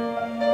Música